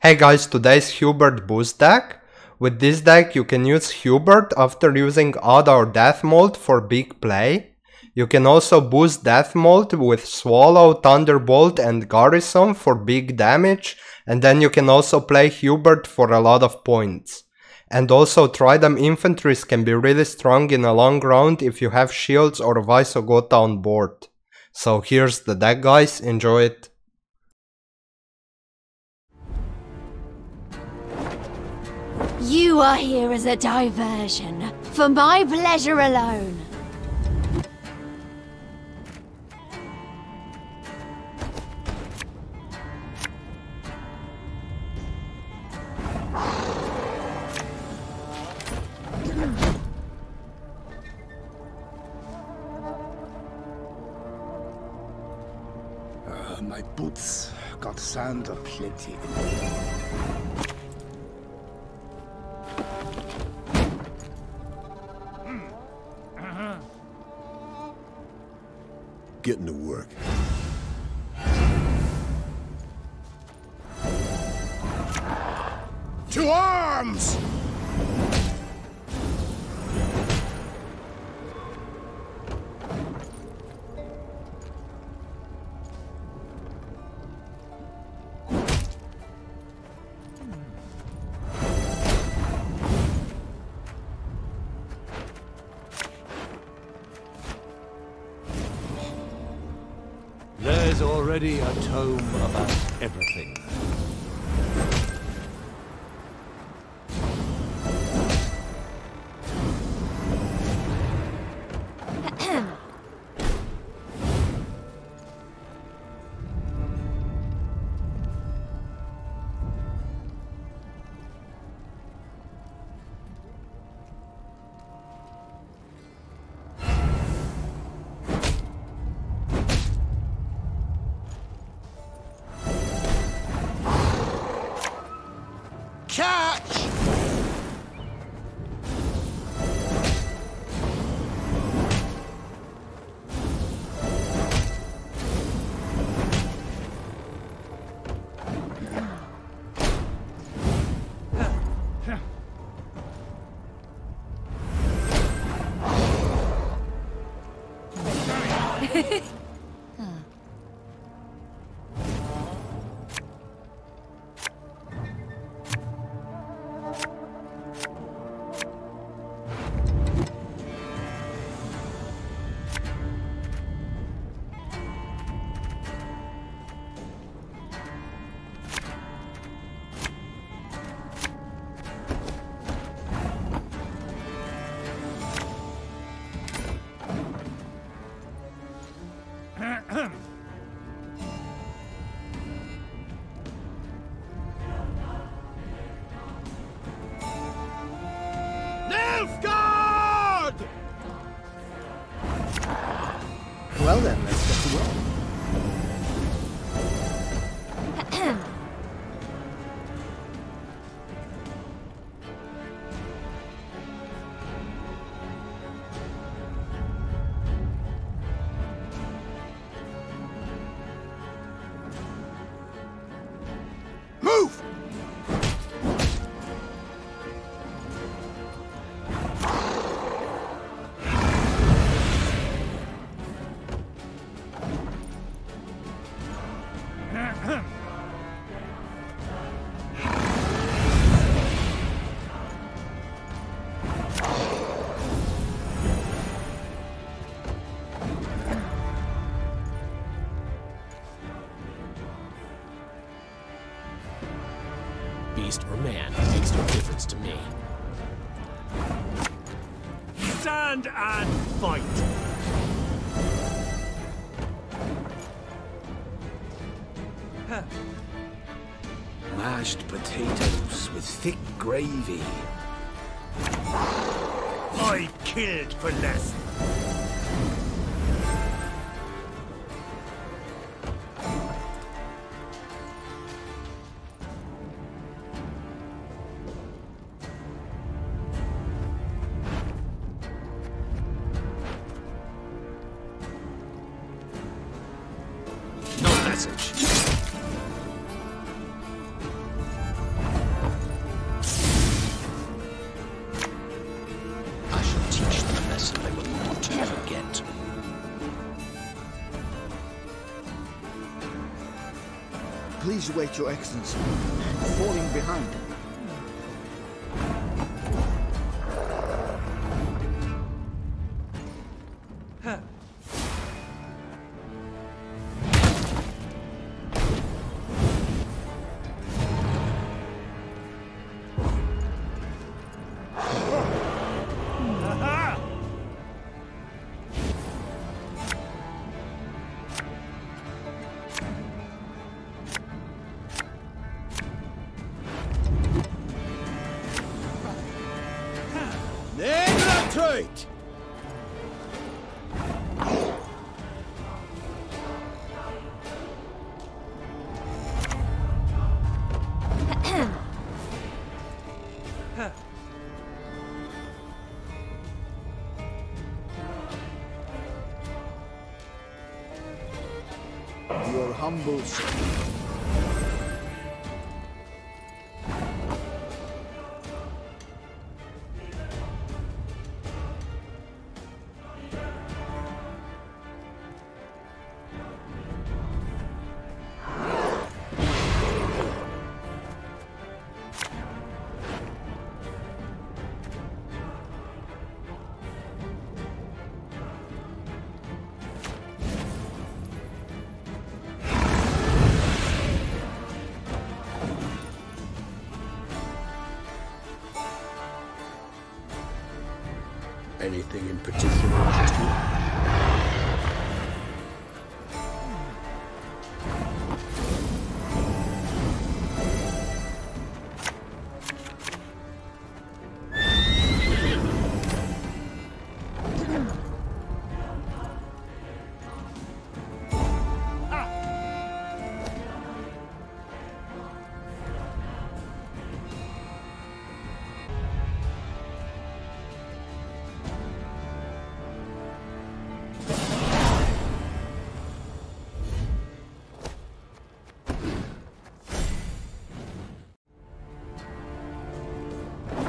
Hey guys, today's Hubert boost deck. With this deck you can use Hubert after using Adda or Dethmold for big play. You can also boost Dethmold with Swallow, Thunderbolt and Garrison for big damage and then you can also play Hubert for a lot of points. And also Tridam infantries can be really strong in a long round if you have shields or Vysogota on board. So here's the deck guys, enjoy it. You are here as a diversion, for my pleasure alone. Uh, my boots got sand aplenty in already a tome about everything. Stand and fight! Mashed potatoes with thick gravy. I killed for less. I shall teach them a lesson they will not forget. Please wait, Your Excellency. Falling behind. Your Anything in particular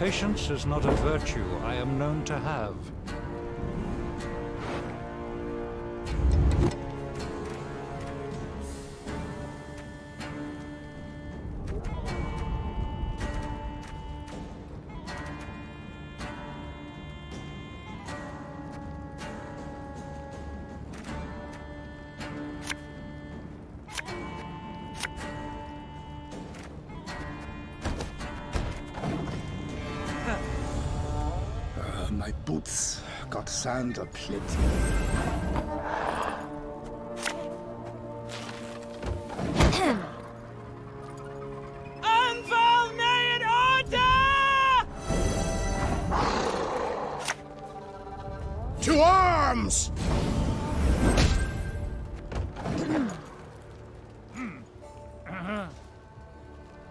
Patience is not a virtue I am known to have. Boots got sand aplenty. To arms!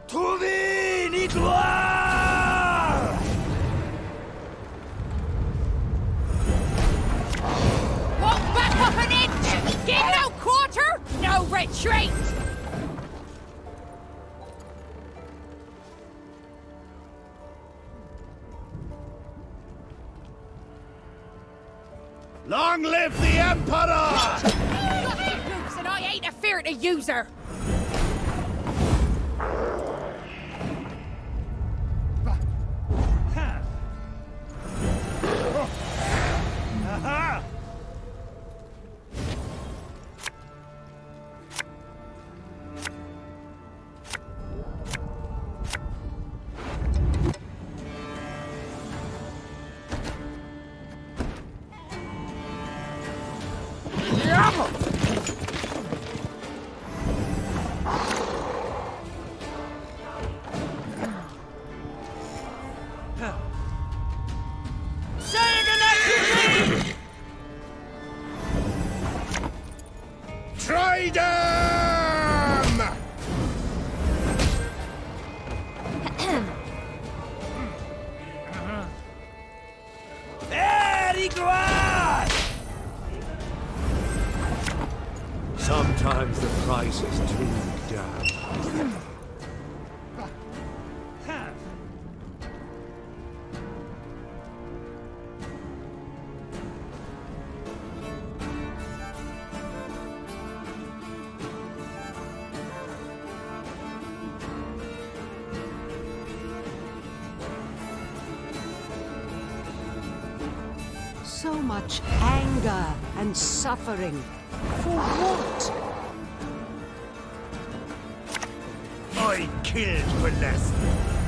Tuvi Nidwar! Retreat! So much anger and suffering. For what? I killed Celeste. I'm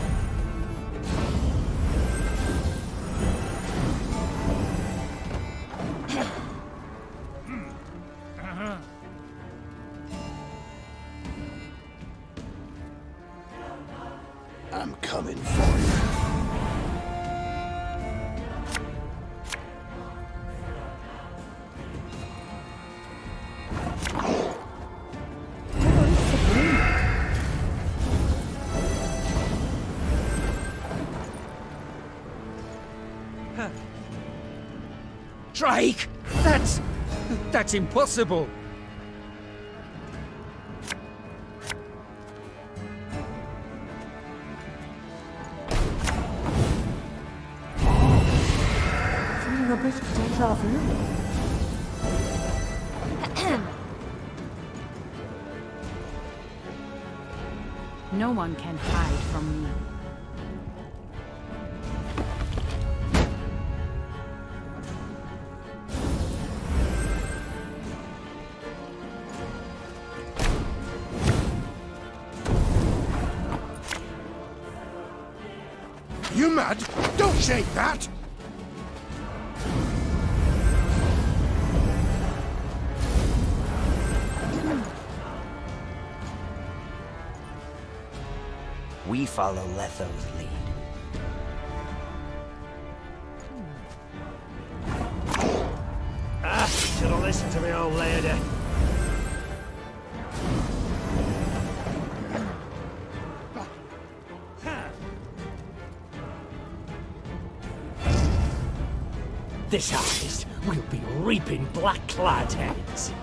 Drake! That's... that's impossible! No one can hide from me. Don't that! We follow Letho's lead. Ah, should have listened to me old lady. This harvest will be reaping black clad heads.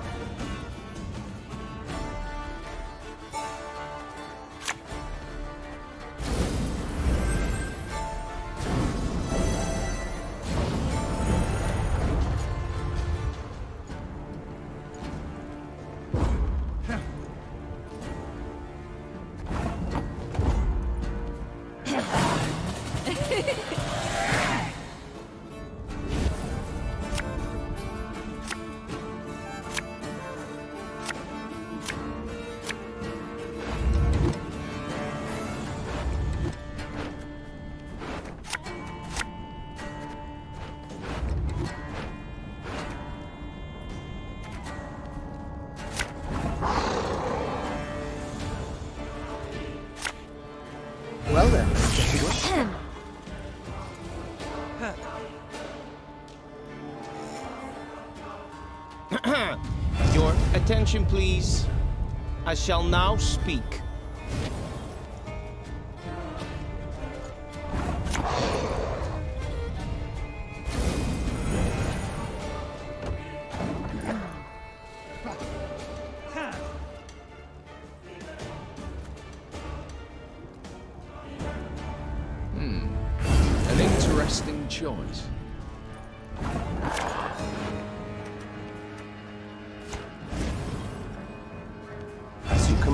Attention, please. I shall now speak.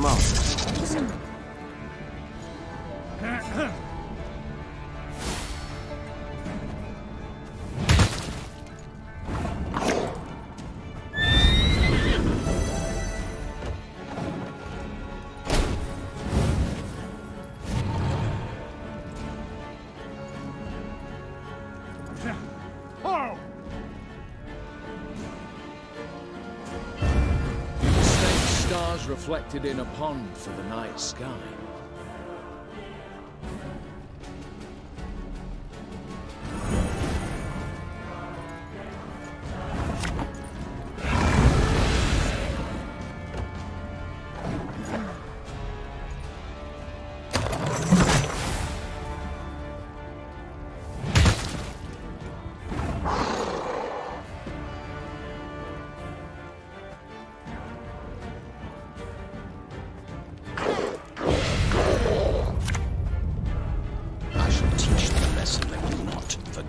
You reflected in a pond for the night sky.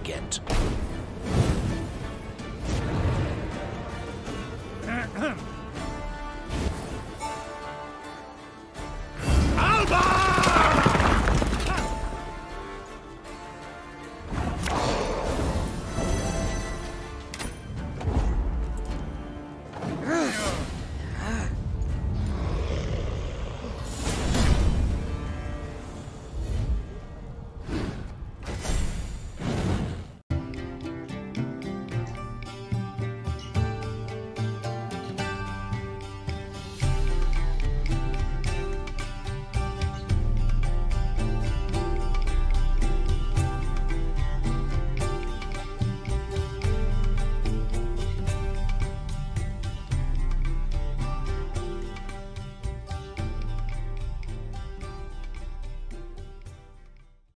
Again.